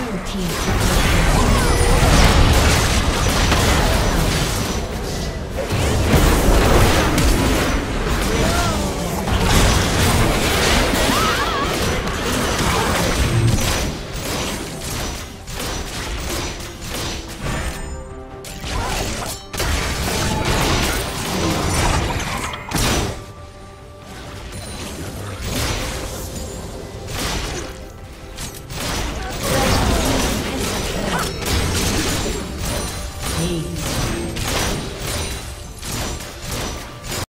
Blue team. Ace.